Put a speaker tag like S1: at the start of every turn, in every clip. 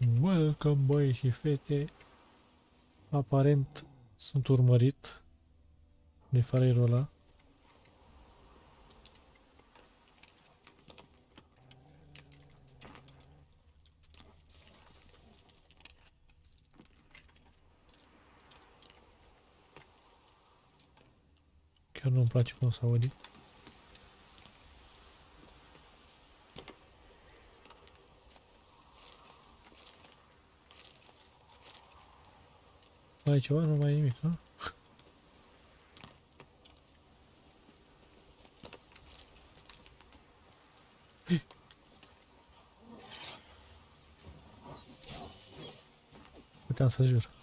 S1: Welcome, băi și fete. Aparent sunt urmărit de fareirul ăla. Chiar nu-mi place cum să Mai e ceva? Nu mai e nimic, nu? Puteam să jur.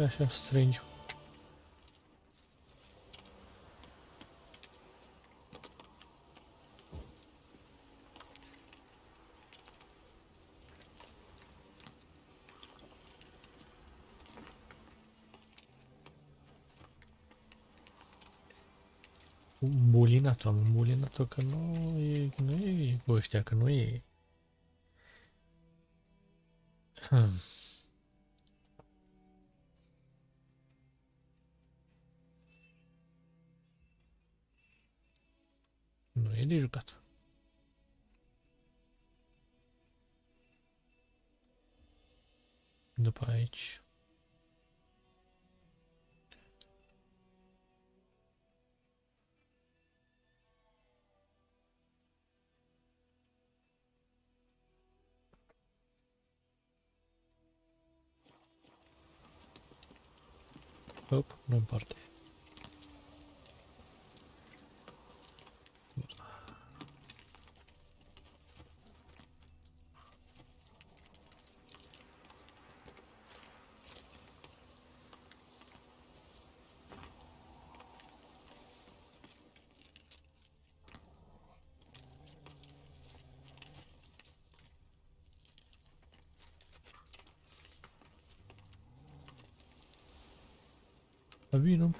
S1: Eu achei uns
S2: trem
S1: de bullying na tua, bullying na tua nu e, nu e nu e No importa.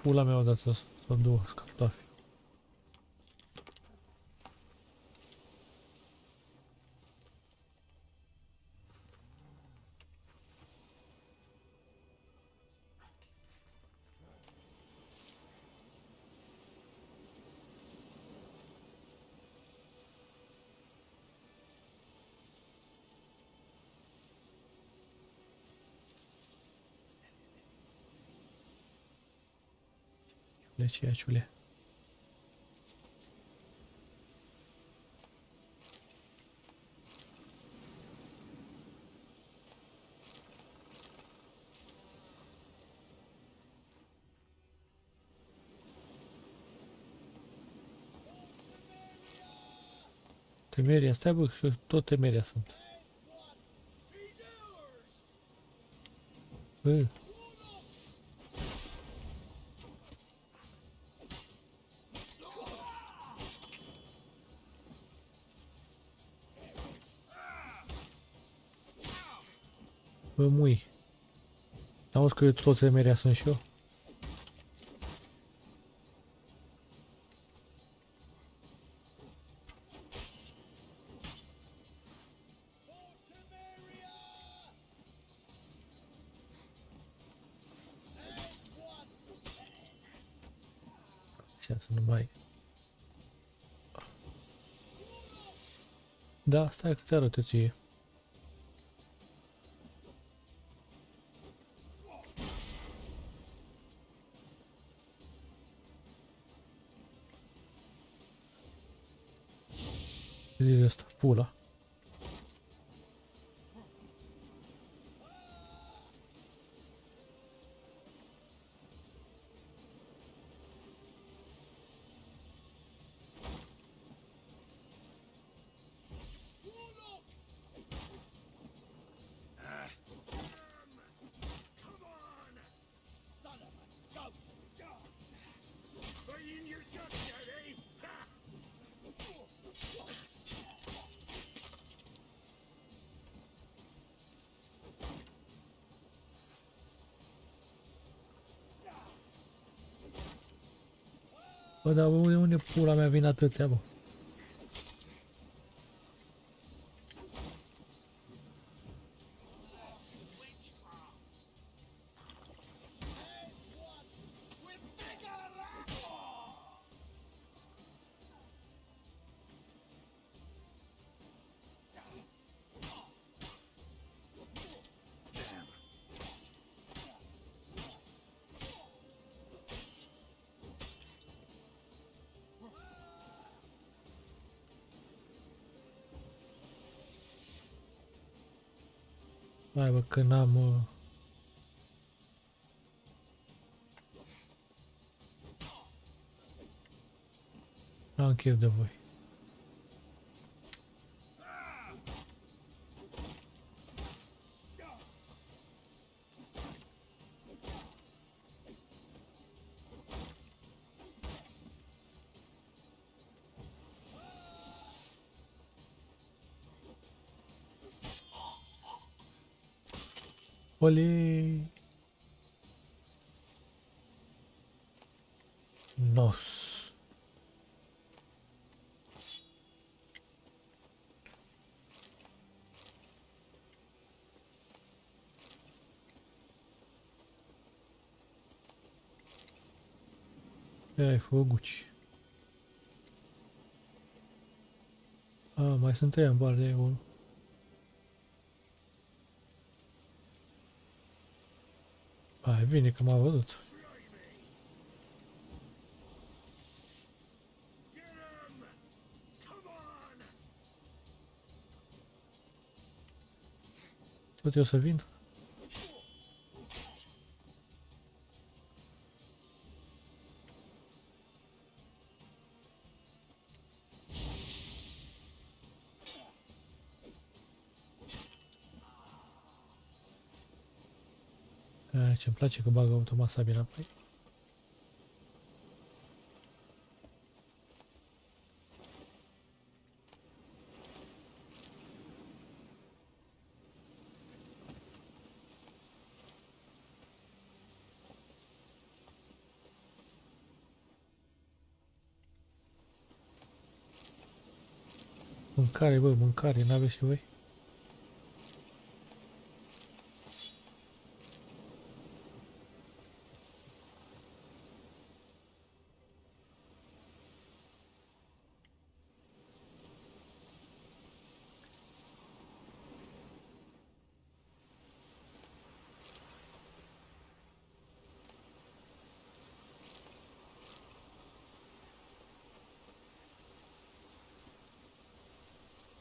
S1: Pula mea odată să, să două cartofi. Ciule, ce ia ciule? Temeria, stai bă, și tot temeria sunt. Bă, bă, mui. N-auzi că eu tot temeria sunt și eu? Așa să nu mai... Da, stai că ți arăt ție. Bă, dar unde, unde pula mea vin atâția, bă? Hai bă, că n-am... Uh... N-am chef de voi. Olê! Nossa! É, fogo. Ah, mas não tem a baleia. Hai, vine că m-a văzut. Tot eu să vin? Place că bagă automat sabia înapoi. Mâncare, bă, mâncare, n-aveți și voi?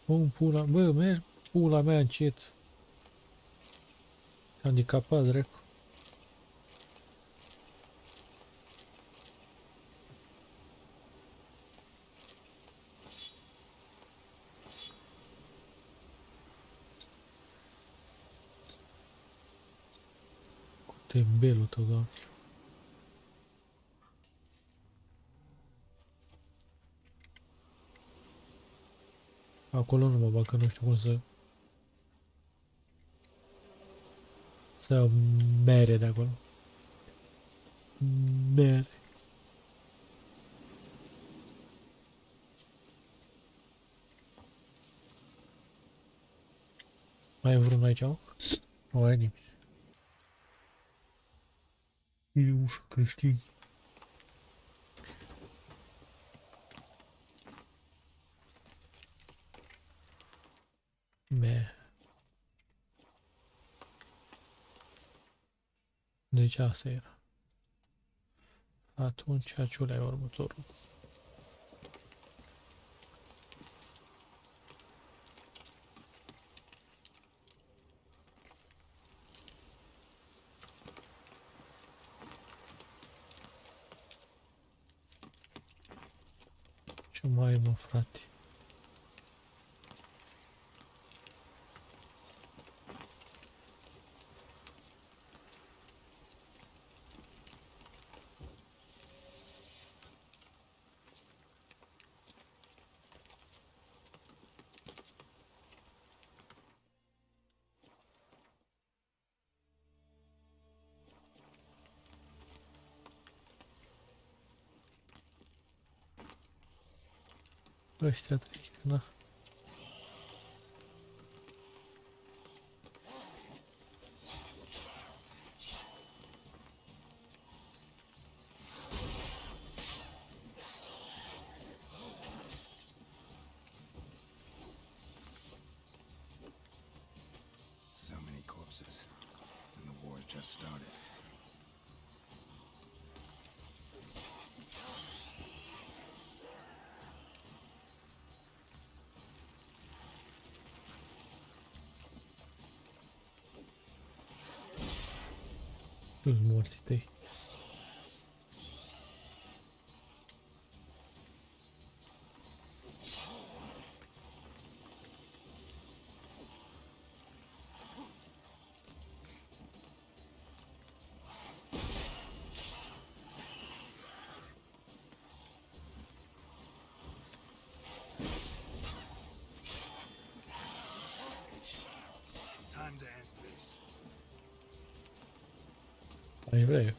S1: Cum pula... Bă, mergi pula mea încet. Handicapat, dracu. Cu tembelul tău, doamne. Acolo nu mă bag, că nu știu cum să... Să iau mere de acolo. Mere. Mai e vreun aici, au? Nu ai nimic. E ușă creștini. Me. Deci asta era. Atunci, aciulea e următorul. Ce mai e, mă, frate?
S2: So many corpses. And the war's just started. Os
S1: mortes tem.
S2: Vad?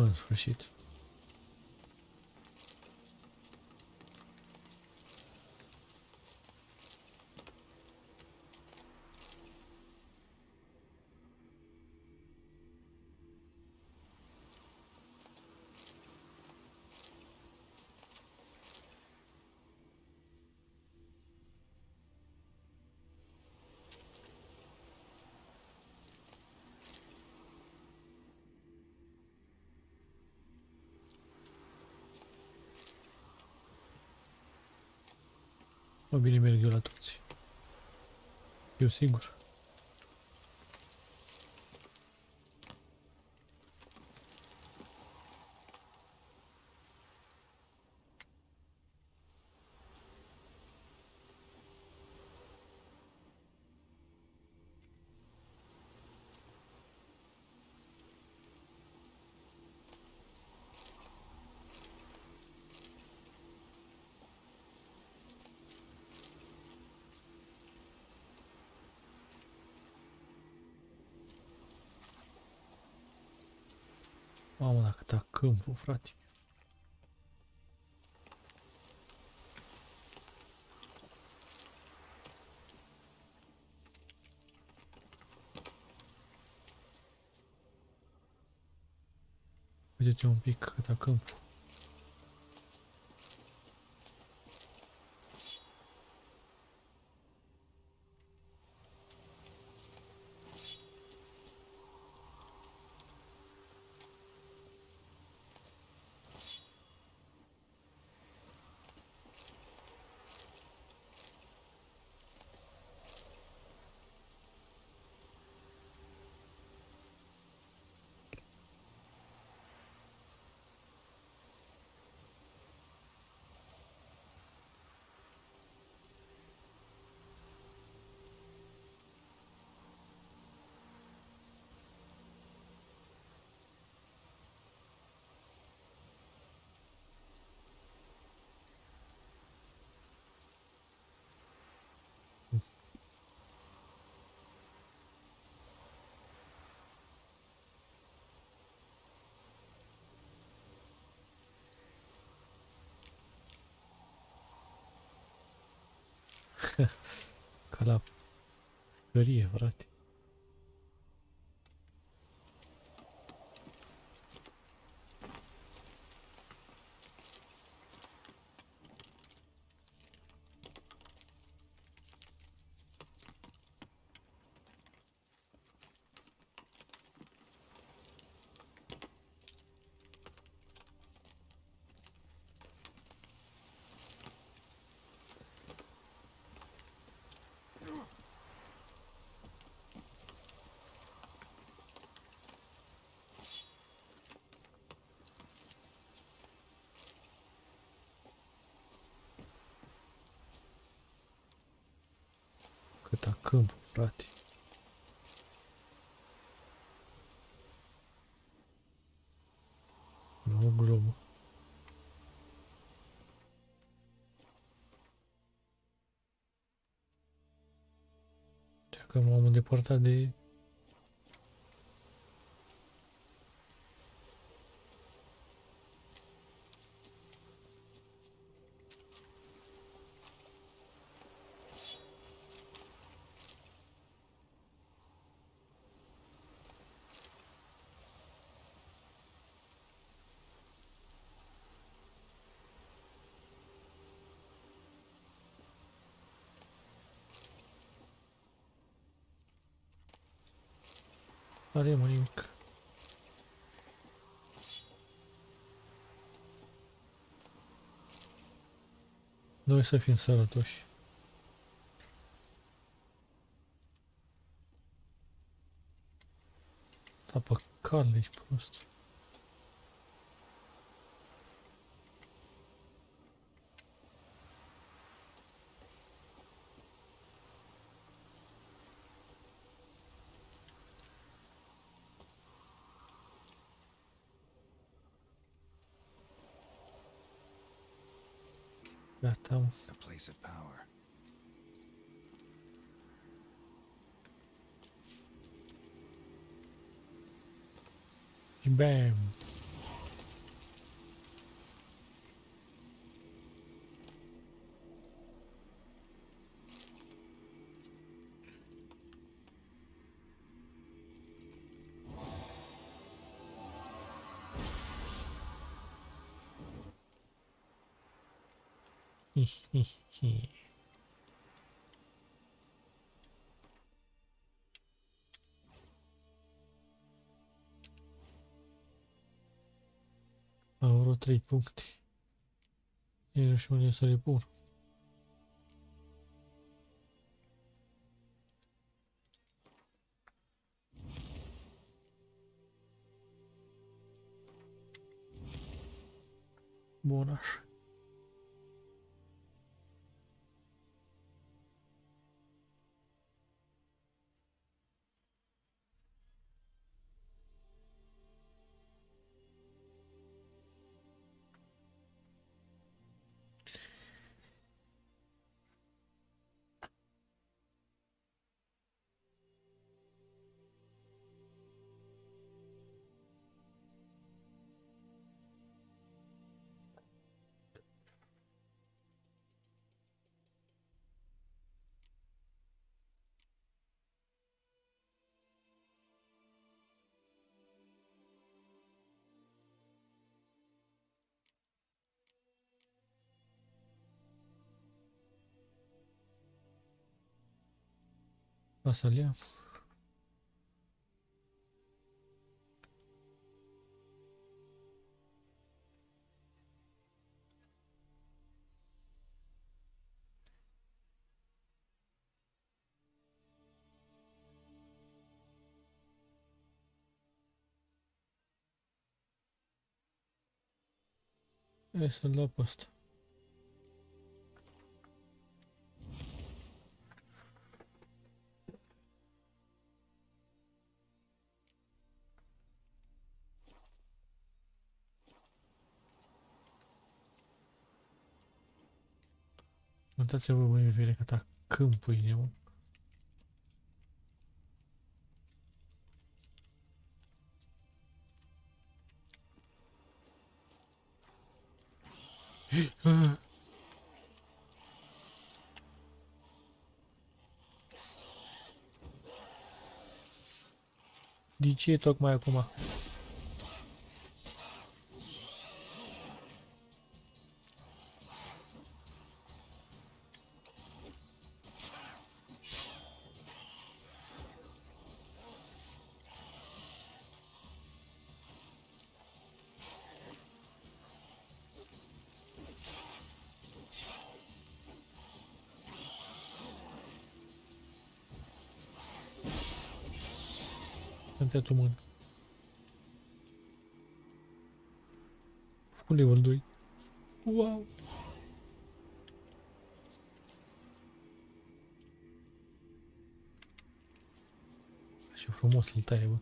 S2: Oh,
S1: for shit. Mă bine merg eu la toți. Eu sigur. Mamă, dacă ta câmpul, frate. Uite-te un pic cât a câmpul. Ca la cărie, frate. deporta de Are mă nimic. Noi să fim sănătoși. Da, pe cale ești prost.
S2: A place of power.
S1: Bam. Хи-хи-хи. Ahorro 3 punkty. Eller 29 repor. Bonus. No salió. Eso es lo opuesto. Uitați-vă, băi, vede că ta câmpul e, mă. De ce tocmai acum? Ia tu mână. Făcut level 2. Wow! Ce frumos îl taie, bă.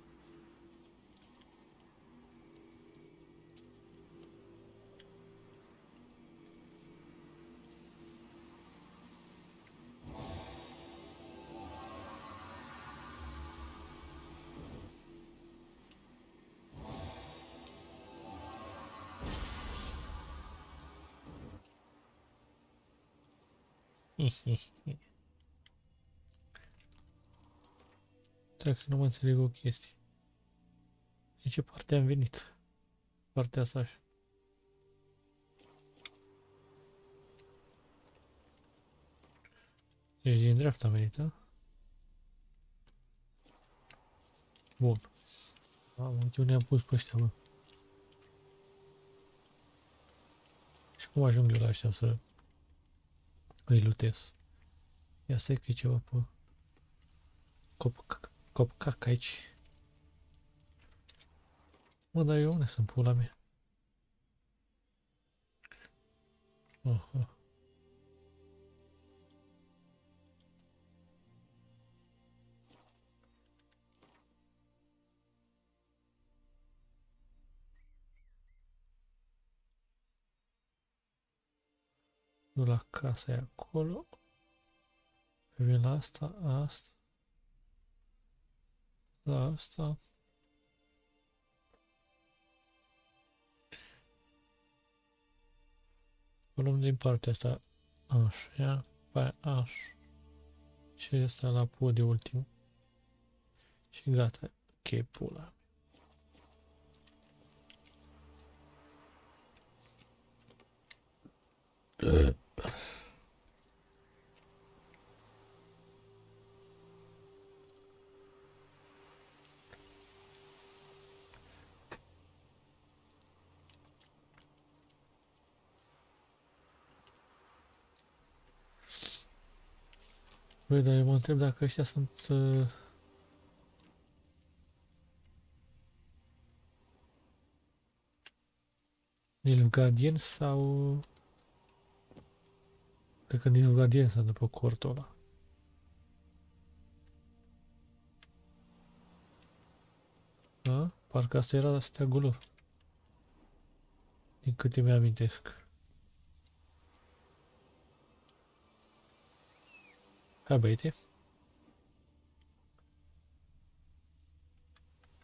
S1: Dacă nu mă înțeleg o chestie. De ce parte am venit? Partea asta așa. Deci din dreapta am venit, da? Bun. Am uite unde am pus pe ăștia, bă. Și cum ajung eu la ăștia să îi lutez? Ia stai că e ceva pe... Cop, copcac aici. Mă, dar eu unde sunt pula mea? Aha. Nu la casa e acolo. Vin la asta, asta. La asta. O luăm din partea asta. Așa, pe așa. Și asta la pod ultim. Și gata. Ok, pula. Băi, dar eu mă întreb dacă ăștia sunt... Uh... Nilfgaardieni sau... Cred că Nilfgaardieni sunt după cortul ăla. Da? Parcă asta era steagul lor. Din câte mi-amintesc. Hai băiete.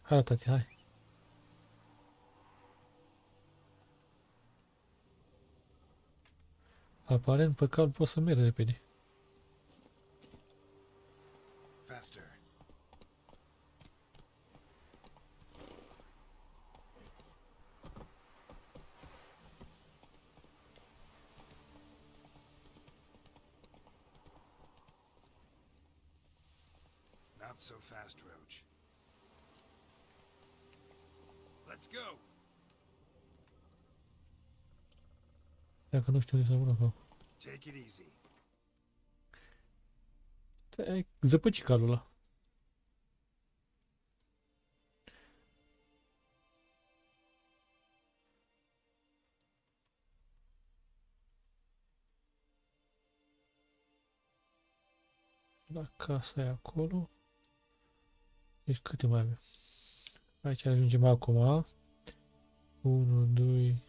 S1: Hai tati, hai. Aparent pe cal pot să merg repede.
S2: Faster. Not so fast, Roach. Let's go.
S1: Dacă nu știu unde să mă acolo.
S2: Take it easy.
S1: Te-ai zăpăci calul ăla. La casa e acolo. Deci câte mai avem? Aici ajungem acum. 1, 2,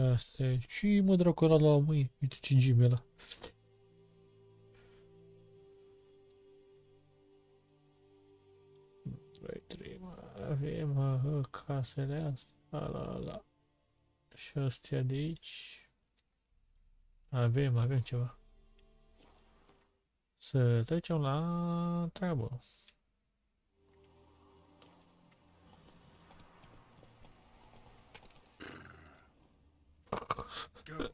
S1: asta e. Și mă dracu ăla la mâini. Uite ce gym e ăla. Doi, trei, mă. Avem mă, casele astea. La, la. Și astea de aici. Avem, avem ceva. Să trecem la treabă.
S2: Go,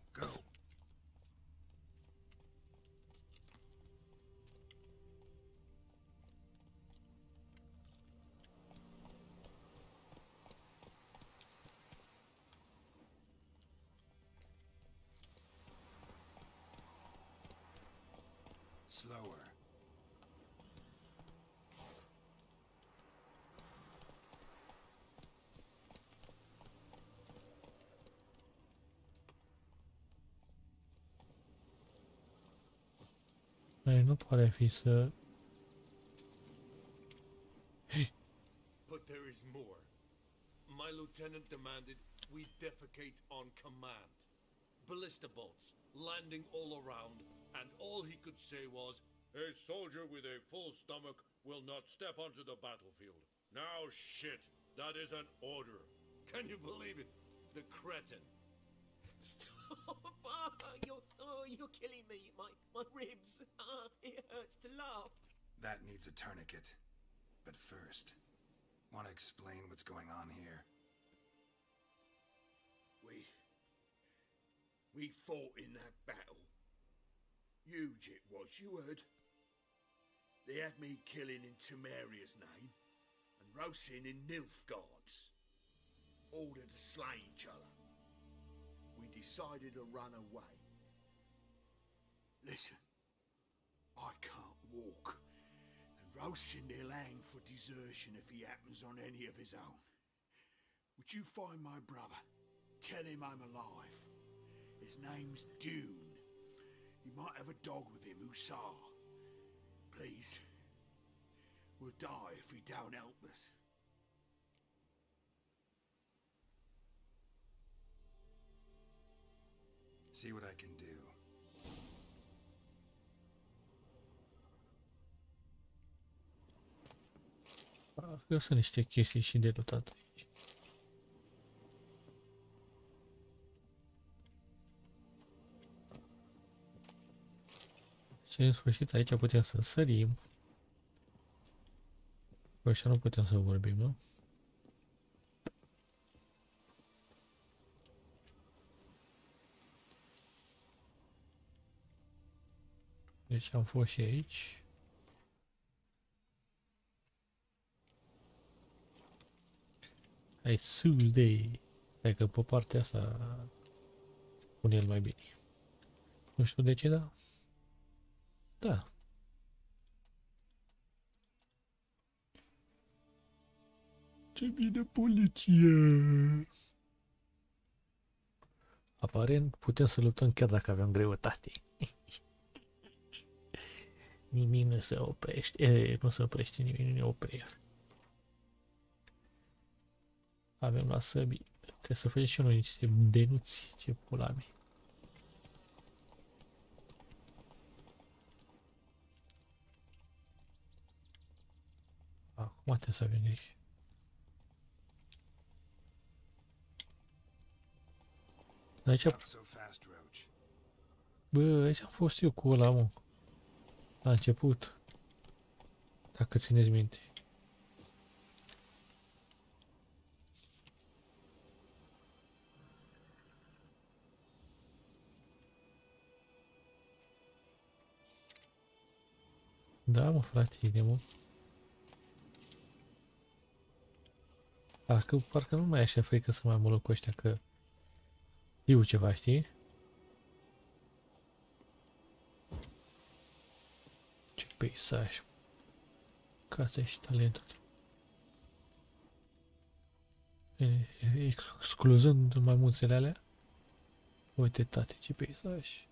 S1: nu pare fi să...
S3: But there is more. My lieutenant demanded we defecate on command. Ballista bolts, landing all around, and all he could say was, A soldier with a full stomach will not step onto the battlefield. Now shit, that is an order. Can you believe it? The cretin.
S4: Stop! You're, oh, you're killing me. My, my ribs. Ah, it hurts to laugh.
S2: That needs a tourniquet. But first, want to explain what's going on here?
S5: We. We fought in that battle. Huge it was, you heard. They had me killing in Temeria's name and roasting in Nilfgaard's. Ordered to slay each other. We decided to run away. Listen, I can't walk, and Rosin will hang for desertion if he happens on any of his own. Would you find my brother? Tell him I'm alive. His name's Dune. He might have a dog with him, Usar. Please. We'll die if we don't help us.
S2: See what I can do.
S1: Eu sunt niște chestii și de lutat aici. Și în sfârșit aici putem să sărim. Ăștia nu putem să vorbim, nu? Deci am fost și aici. Hai sus de... Stai că pe partea asta pune el mai bine. Nu știu de ce, da? Da. Ce bine poliție! Aparent putem să luptăm chiar dacă avem greutate. nimic nu se oprește, e, nu se oprește, nimic nu ne oprește. Avem la săbii. Trebuie să facem și noi niște denuți, ce pula mea. Acum trebuie să avem grijă. Aici,
S2: Not so fast, Roach.
S1: bă, aici am fost eu cu ăla, mă. La început. Dacă țineți minte. Da, mă, frate, e mă. Parcă, parcă nu mai e așa frică să mai mă cu ăștia, că știu ceva, știi? Ce peisaj. Casa și talentul. Excluzând mai mulțele alea. Uite, tate, ce peisaj.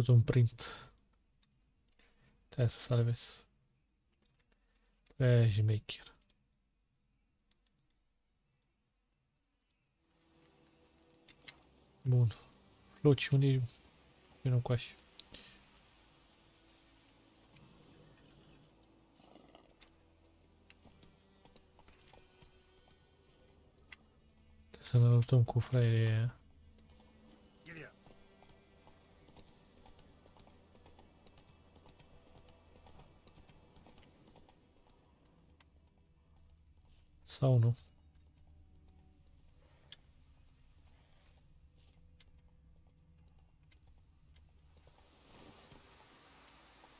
S1: fazer um print essa salves trash maker Mundo. float unde e eu não eu să ne luptăm cu fraierii. Sau nu?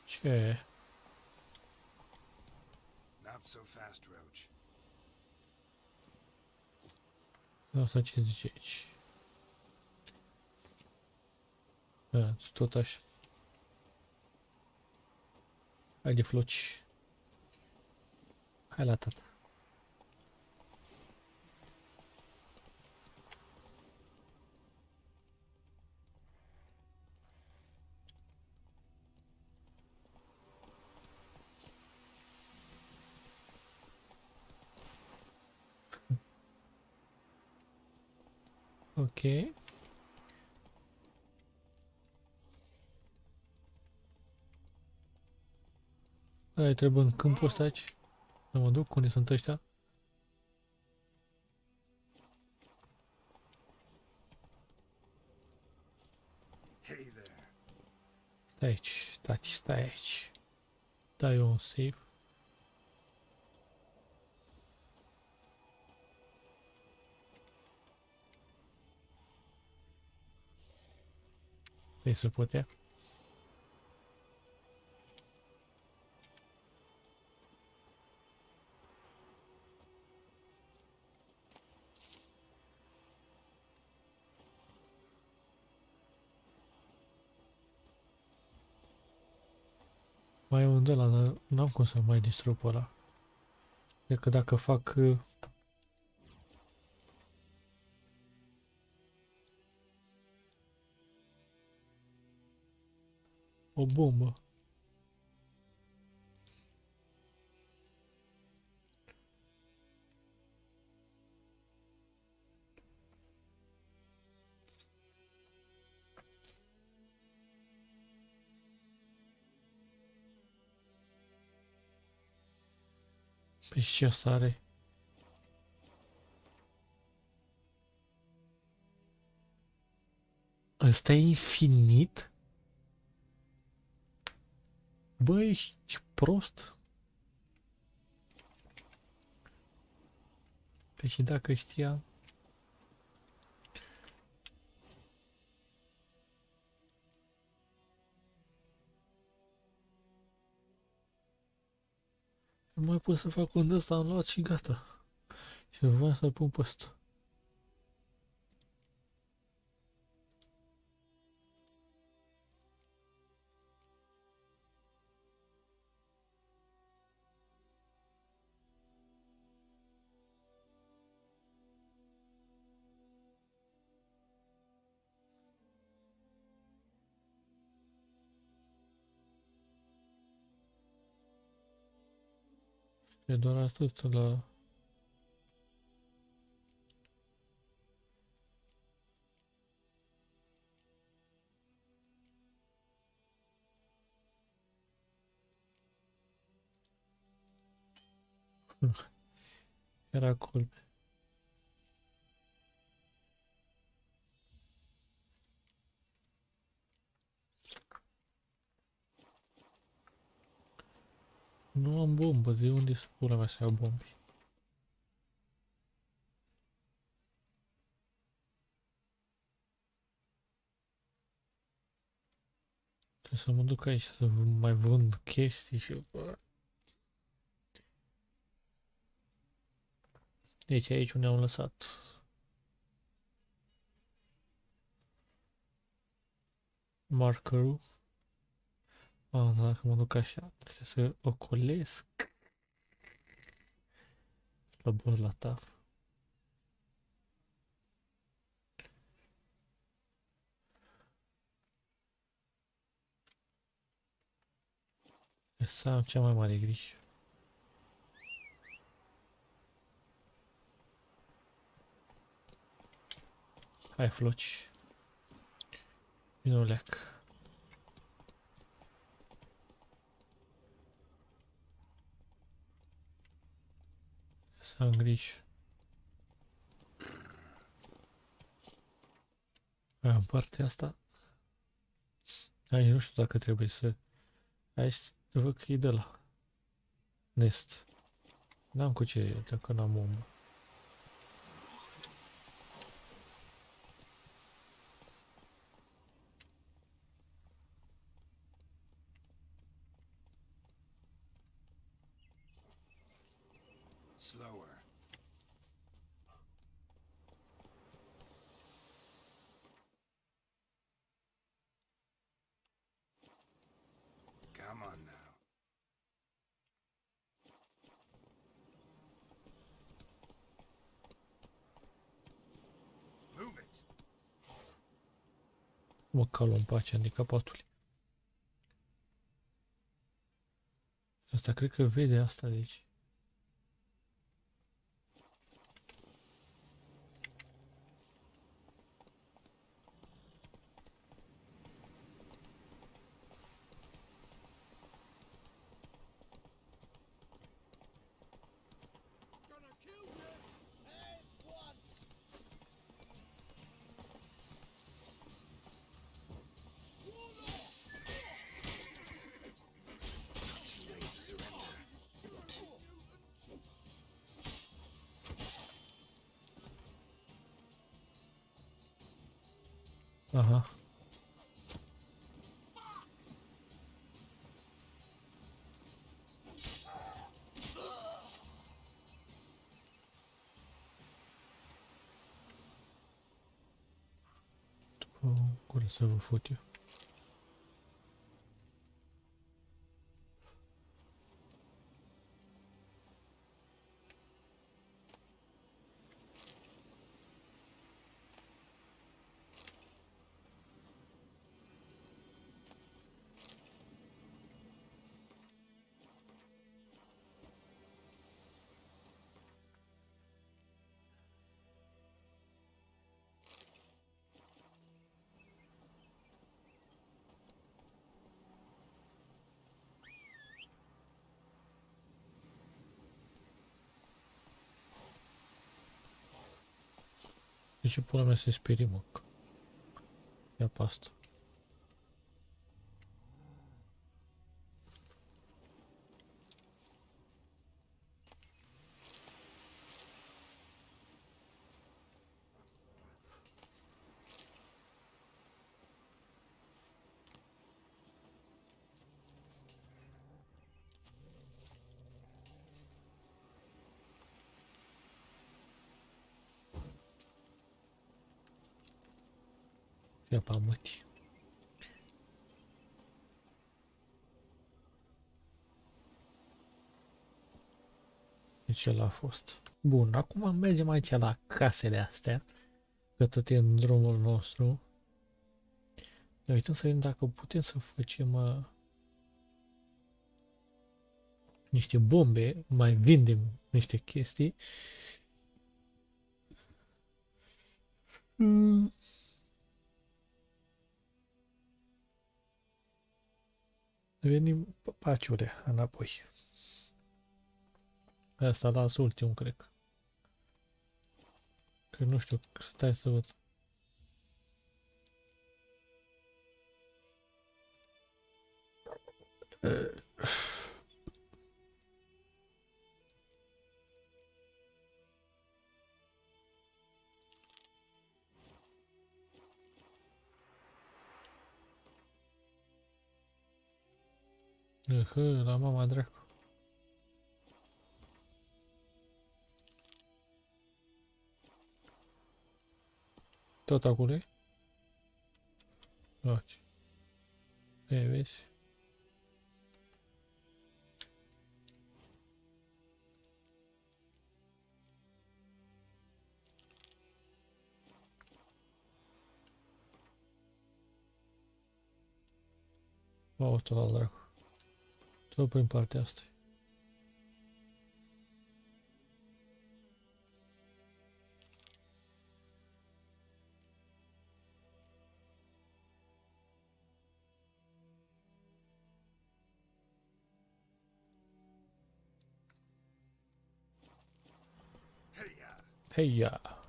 S1: Ce?
S2: Not so fast, Roach.
S1: Asta ce zice aici? Da, tot așa. Haide, floci. Hai la tata. Ok. Aia trebuie în câmpul ăsta aici. Să mă duc, unde sunt ăștia? Stai aici, tati, stai aici. Dai eu un save. Ei se putea. Mai e un de la, dar n-am cum să mai distrug pe ăla. Cred că dacă fac... Ô bomba. Bestiossauro. Ăsta tá e infinit? Bă, ești prost? Păi și dacă știam... Nu mai pot să fac un ăsta, am luat și gata. Și vreau să-l pun pe ăsta. E doar atât la... Era culpe. Nu am bombă, de unde să pula mea să iau bombe? Trebuie să mă duc aici să v- mai vând chestii și... bă. Deci aici unde am lăsat. Markerul. Ah, dar dacă mă duc așa, trebuie să ocolesc. Slăbos la taf. Trebuie Să am cea mai mare grijă. Hai, floci. Vino leac. Să am grijă. A, în partea asta. Aici nu știu dacă trebuie să... Aici văd că e de la. Nest. N-am cu ce, dacă n-am bombă. Mă calul în pace, handicapatul. Asta cred că vede asta de aici. seu o fútil. Ce pula mea se sperie, mă? Ia pe asta. Ia pe mătii. Deci el a fost. Bun, acum mergem aici la casele astea. Că tot e în drumul nostru. Ne uităm să vedem dacă putem să facem uh, niște bombe, mai vindem niște chestii. Mm. Venim paciule înapoi. Asta las ultimul, cred. Că nu știu, stai să văd. Aha, Ехе, дама мадре. Tot acolo e? Aici. Ei, vezi? Oh, tot al dracu. Nu prin partea asta. Hey, yeah.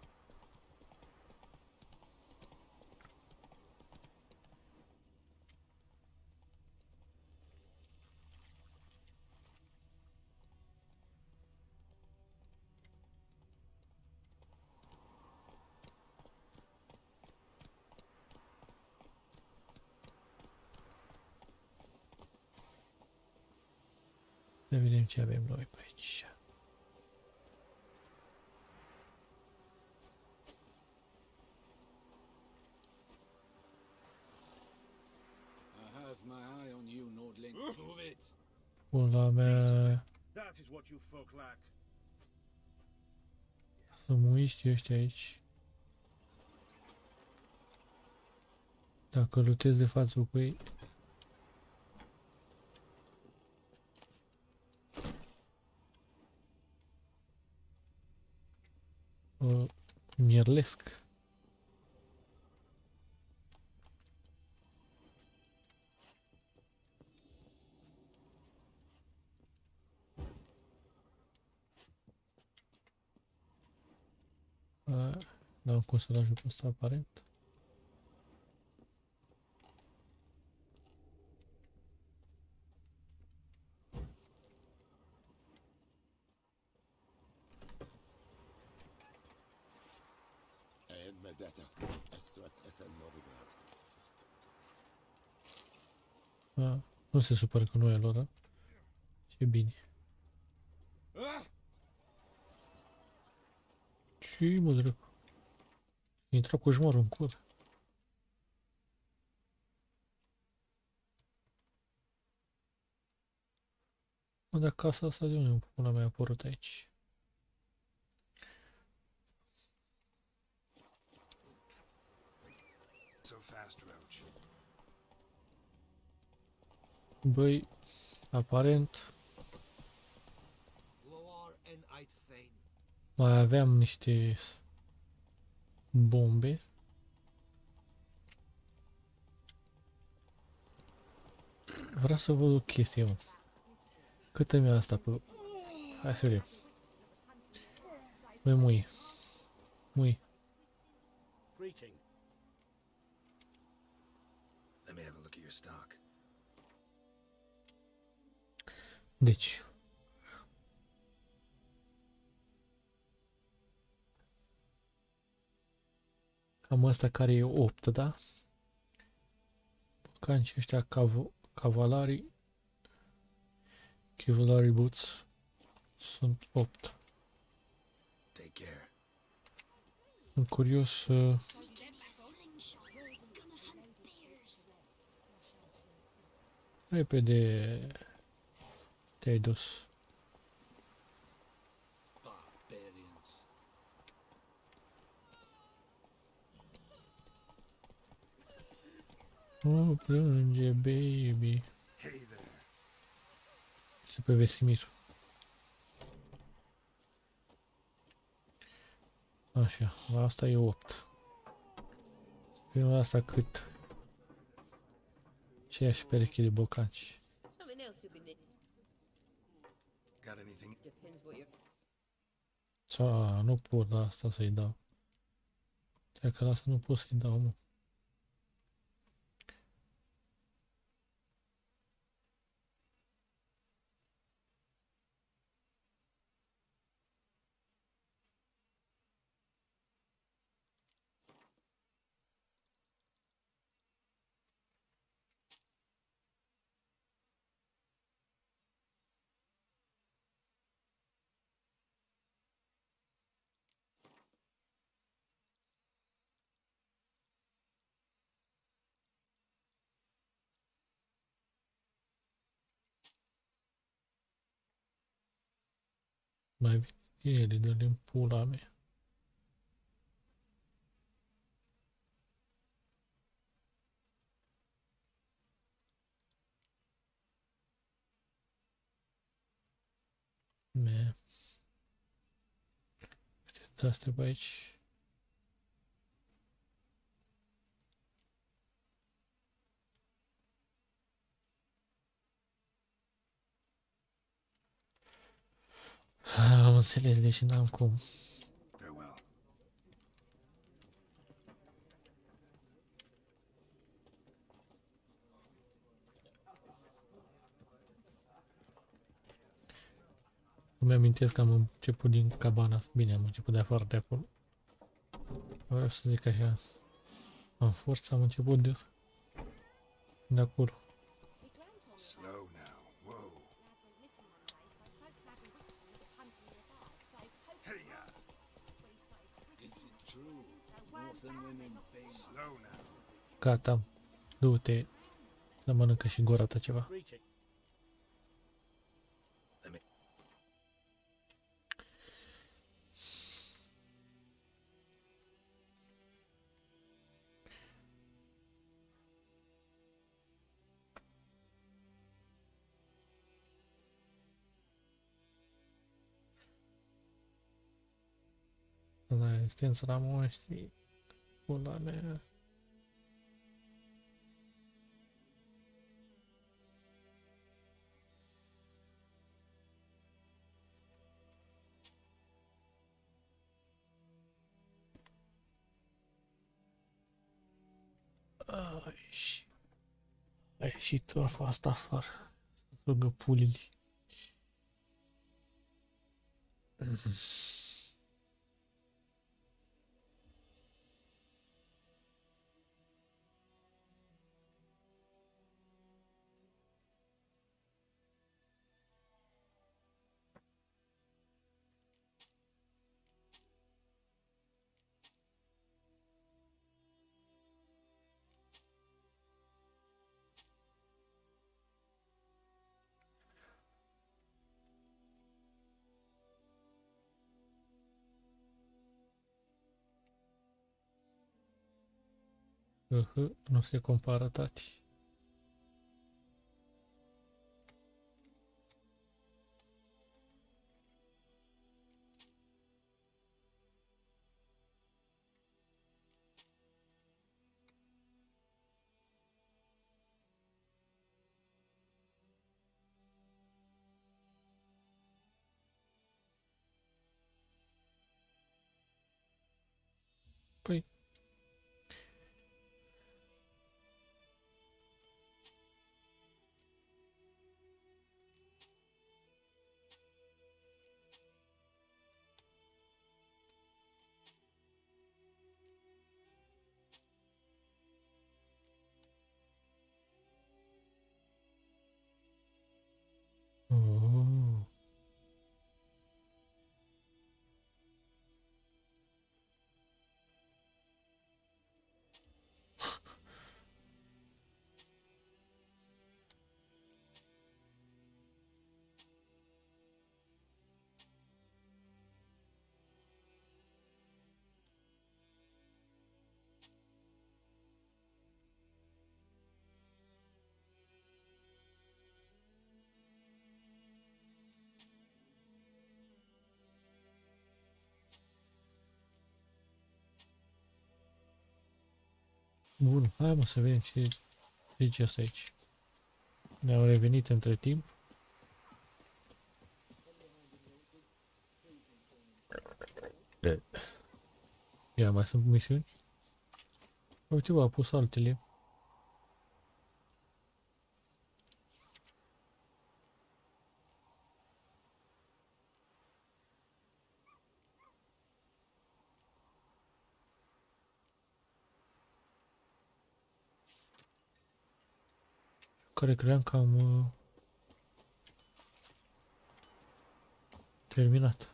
S1: Ce avem noi pe aici.
S6: I have my eye on you, Nordling. Move it.
S1: Pula mea,
S7: That is what you folk lack.
S1: să muiști ăștia aici. Dacă lutezi de față cu ei. Uh, mierlesc. Uh, N-am cum să-l ajut pe ăsta, aparent. Se supără că nu e lor, da? Ce bine. ce mă, dracu? Intra cu jumăr în cod. Mă, dar casa asta de unde pula mea a apărut aici?
S2: So fast, Roach.
S1: Băi, aparent
S4: Loar en Eidfein.
S1: mai aveam niște bombe. Vreau să văd o chestie, mă. Cât îmi ia asta pe... Hai să vedem. Băi, mui. Mui.
S7: Greeting.
S2: Let me have a look at your stock.
S1: Deci. Cam asta care e 8, da? Canci ăștia cav cavalarii Cavalry boots sunt 8.
S2: Take care.
S1: Sunt curios uh, repede
S6: Terdos.
S1: Oh, grande baby.
S2: Você pode
S1: ver esse mito. Așa, la asta e 8. Primul asta cât? Aceeași pereche
S8: aquele bocaci.
S2: Got anything?
S8: Depends what you're.
S1: Sau, nu pot la asta să-i dau. Chiar că la asta nu pot să-i dau, mă. Mai vine ele, dă-le în pula mea. Me. Uite, astea pe aici. Am înțeles, deși n-am cum.
S2: Farewell.
S1: Îmi amintesc că am început din cabana. Bine, am început de afară de acolo. Vreau să zic așa. Am forță, am început de, de acolo.
S2: Slow
S1: Gata. Du-te. Să mănâncă și gura ta ceva.
S7: Greeting.
S1: La extins la monștri. Pula mea. Ai și... Ai și tu a fost afară. Rugă pulii. Uhum, não se compara, Tati. Bun, hai mă să vedem ce zice asta aici. Ne-au revenit între timp. Ia, mai sunt misiuni? Uite, bă, a pus altele. Care credeam că am uh, terminat.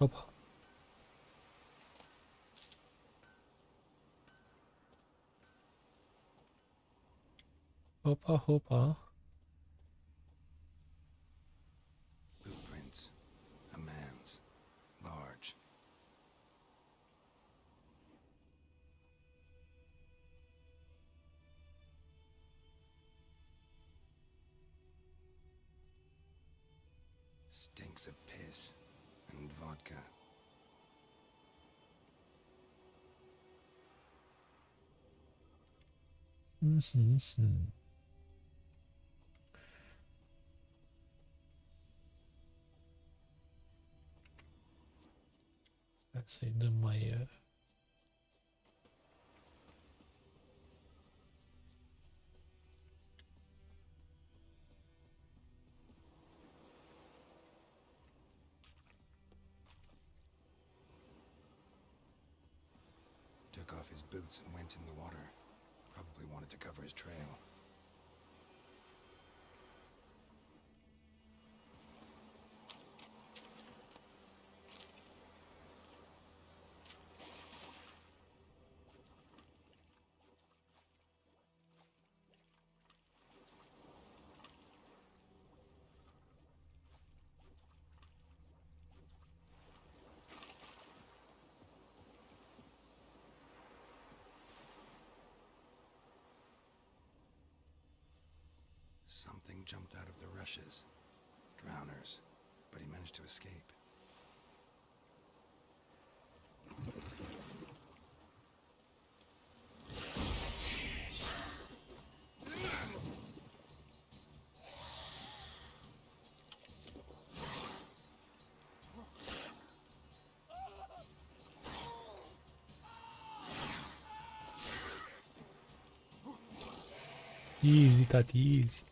S1: Opa. Hopa, hopa.
S2: Footprints. A man's. Large. Stinks of piss and vodka.
S1: Mm-hmm. Let's see, my uh,
S2: and went in the water. Probably wanted to cover his trail. Something jumped out of the rushes. Drowners. But he managed to escape.
S1: Easy, Tati, easy.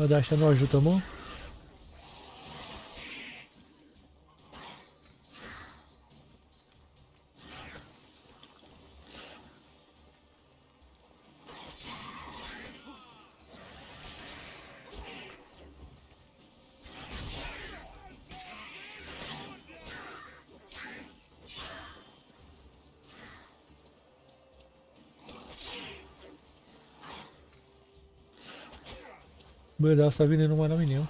S1: Adaştan ajuda, tá ajuta mı? Bă, dar asta vine numai la mine, eu.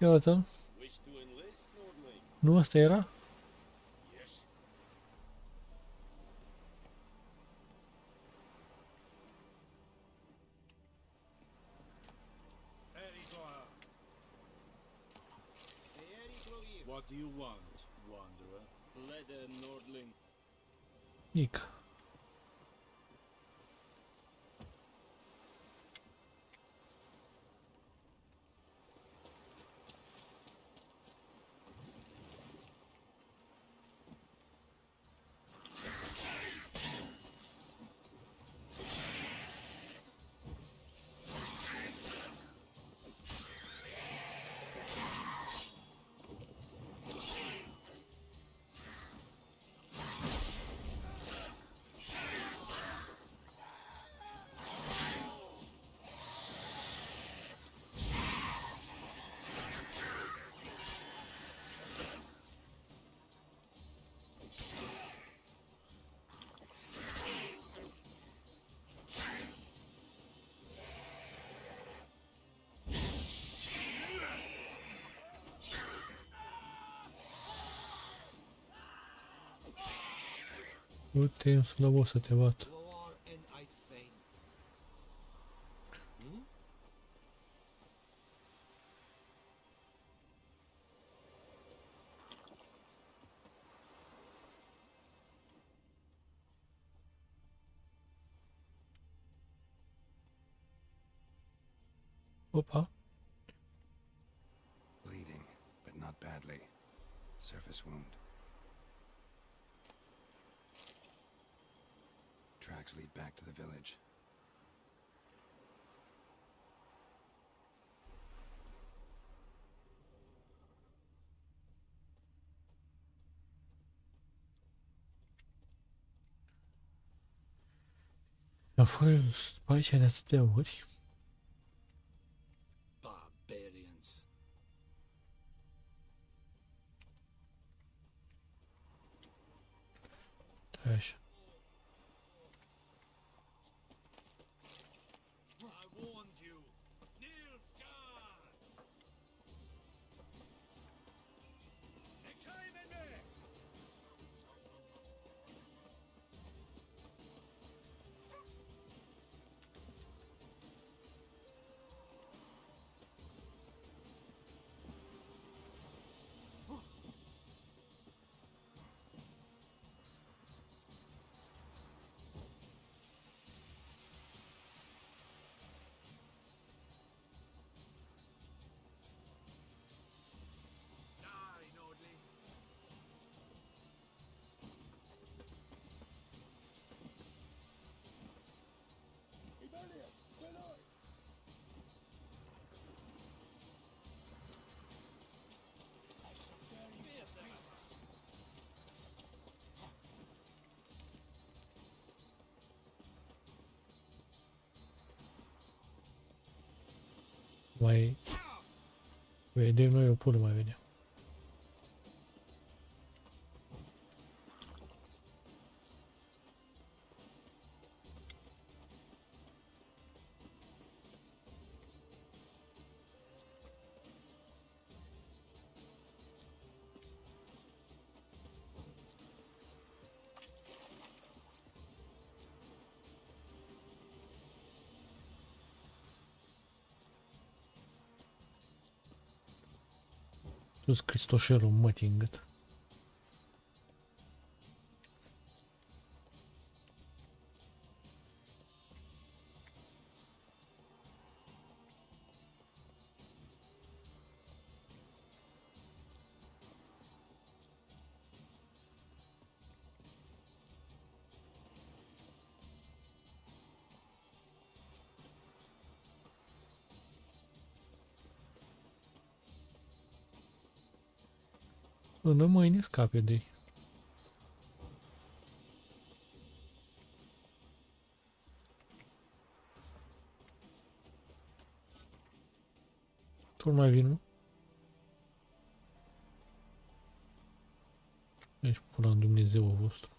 S3: Joo, että
S6: on. Nuosteera.
S1: Putem să le o să te bat.
S3: voll speichern, das ist der Wurst.
S1: Mai... Vedem noi o pulă mai vedem. Sus Cristoșelul mătii în gât. Până mâine scape de ei. Tu mai vin, nu? Ești pula în Dumnezeu vostru.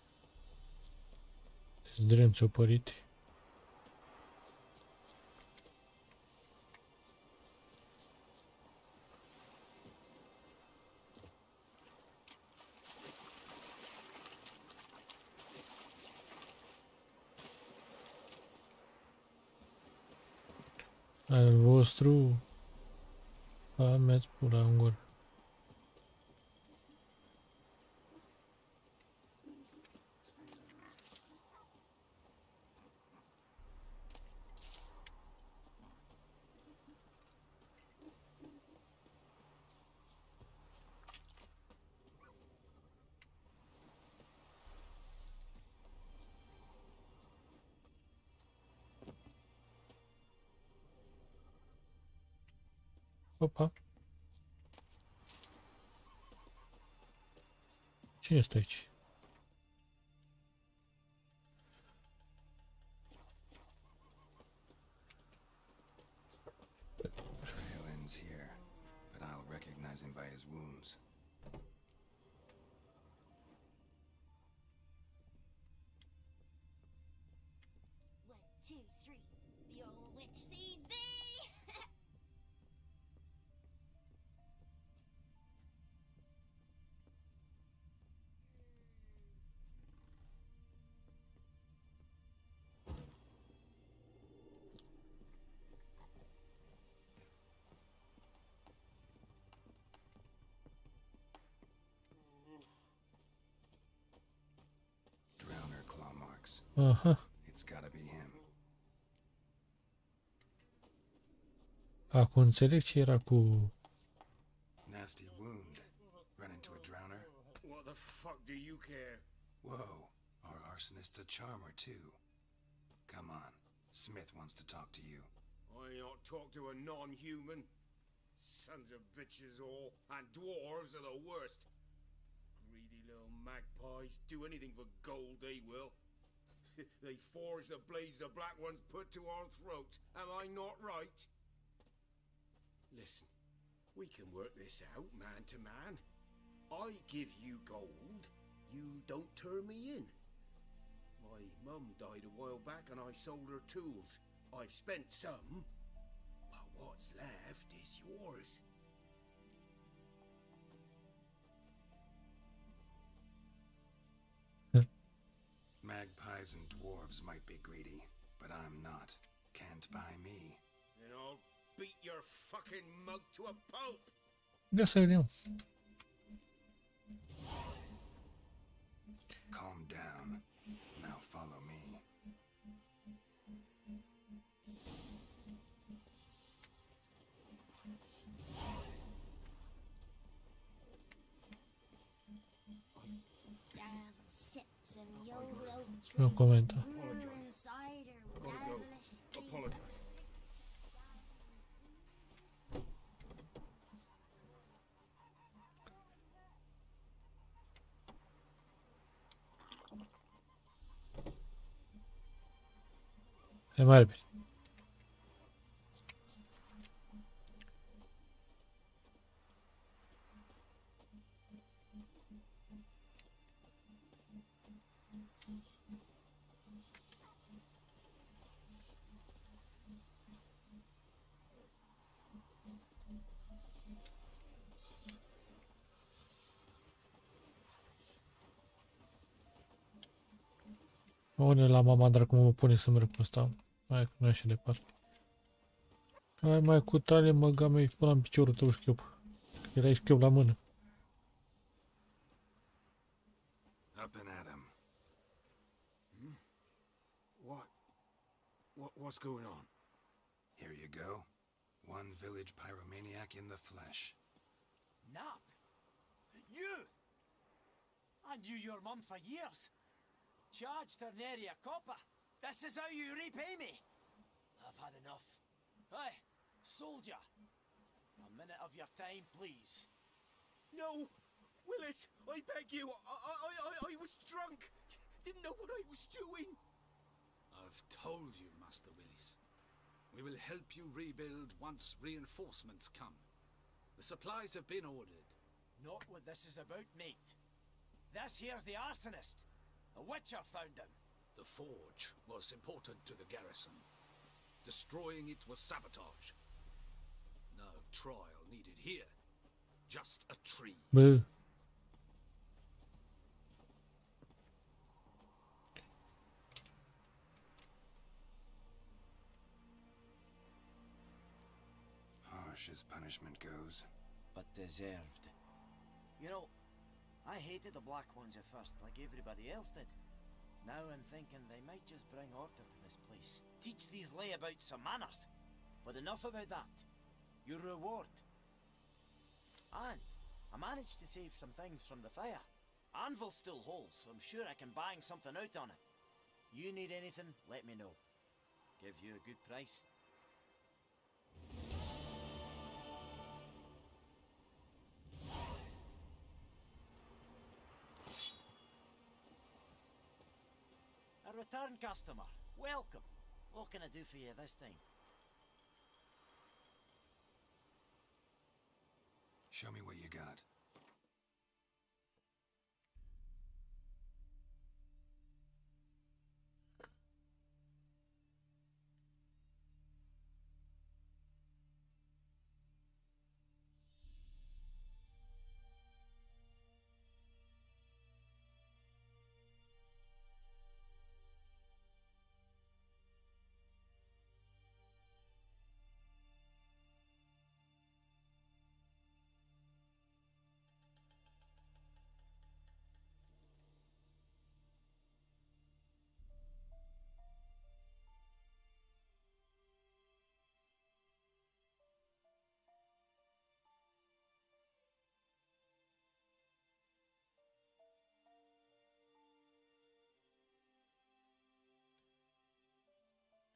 S1: Zdremți-o, părite. Al vostru a mers pula în gură.
S2: Честович. Claw marks.
S1: Aha.
S2: It's gotta be him.
S1: Acum înțeleg ce era cu...
S2: Nasty wound. Run into a drowner?
S5: What the fuck do you care?
S2: Whoa. Our arsonist's a charmer, too. Come on. Smith wants to talk to you.
S5: I ain't not talk to a non-human. Sons of bitches all, and dwarves are the worst. Greedy little magpies do anything for gold, they will. they forge the blades the black ones put to our throats. Am I not right? Listen, we can work this out man to man. I give you gold, you don't turn me in. My mum died a while back and I sold her tools. I've spent some, but what's left is yours.
S2: Magpies and dwarves might be greedy, but I'm not. Can't buy me.
S5: Then I'll beat your fucking mug to a pulp.
S1: Ia să vedem.
S2: Calm down. Now follow me.
S1: Nos comenta. One la mama dracu mă pune să merg pe ăsta. Hai că nu e așa departe. Hai mai cu tale măga mea până în piciorul tău șchiop. Erai șchiop la mână.
S2: Up and at him. Hmm?
S5: What? What? What's going on?
S2: Here you go. One village pyromaniac in the flesh.
S9: Nap? You? I knew your mum for years. Charged her nary copper. This is how you repay me. I've had enough. Hey, soldier. A minute of your time, please.
S3: No! Willis, I beg you. I, I, I, I was drunk. Didn't know what I was doing.
S6: I've told you, Master Willis. We will help you rebuild once reinforcements come. The supplies have been ordered.
S9: Not what this is about, mate. This here's the arsonist. A witcher found him.
S6: The forge was important to the garrison. Destroying it was sabotage. No trial needed here. Just a tree.
S1: Bă,
S2: Harsh as punishment goes.
S9: But deserved. You know, I hated the Black Ones at first, like everybody else did. Now I'm thinking they might just bring order to this place. Teach these layabouts some manners. But enough about that. Your reward. And I managed to save some things from the fire. Anvil still holds, so I'm sure I can bang something out on it. You need anything, let me know. Give you a good price. A return customer. Welcome. What can I do for you this time?
S2: Show me what you got.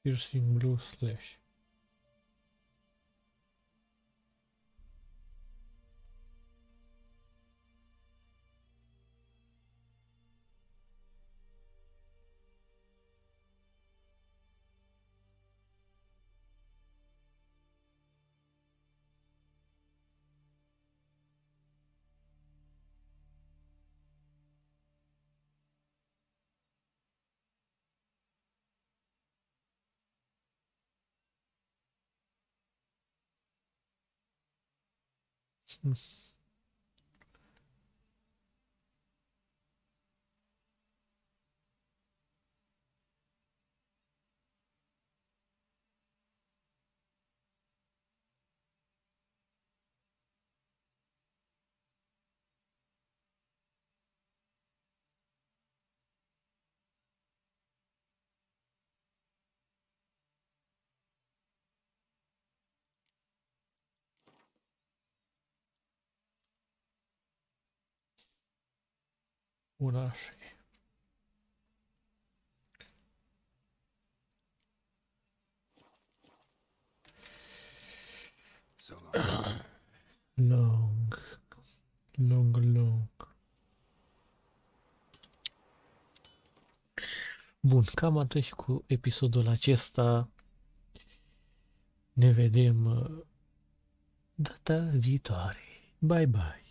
S1: Piercing blue slash. instance. Una așa e.
S2: So long.
S1: Long. Long, long. Bun, cam atât și cu episodul acesta. Ne vedem uh, data viitoare. Bye bye.